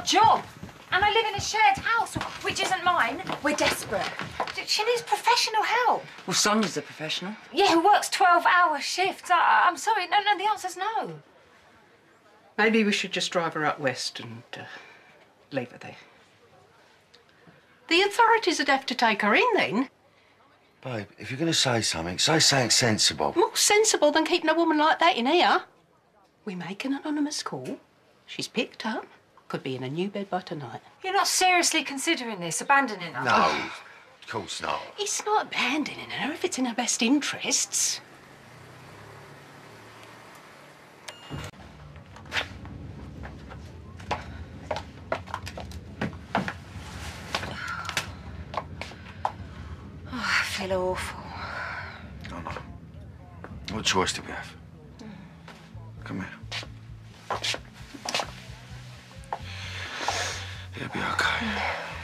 got a job. And I live in a shared house, which isn't mine. We're desperate. She needs professional help. Well, Sonia's a professional. Yeah, who works 12-hour shifts. I, I'm sorry. No, no, the answer's no. Maybe we should just drive her out west and uh, leave her there. The authorities would have to take her in then. Babe, if you're going to say something, say something sensible. More sensible than keeping a woman like that in here. We make an anonymous call. She's picked up. Could be in a new bed by tonight. You're not seriously considering this, abandoning her? No, of course not. It's not abandoning her if it's in her best interests. Oh, I feel awful. No, no. What choice do we have? Come here. 也别开。